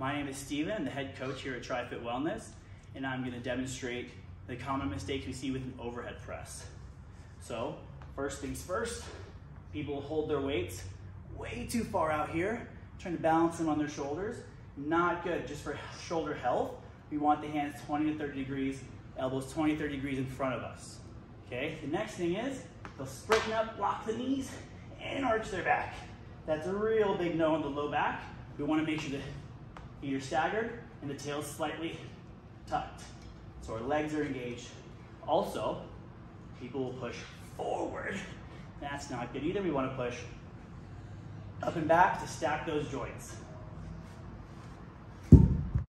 My name is Steven, I'm the head coach here at TriFit Wellness, and I'm gonna demonstrate the common mistakes we see with an overhead press. So, first things first, people hold their weights way too far out here, trying to balance them on their shoulders. Not good, just for shoulder health. We want the hands 20 to 30 degrees, elbows 20 to 30 degrees in front of us. Okay, the next thing is, they'll straighten up, lock the knees, and arch their back. That's a real big no on the low back. We wanna make sure the feet are staggered and the tail slightly tucked. So our legs are engaged. Also, people will push forward. That's not good either. We wanna push up and back to stack those joints.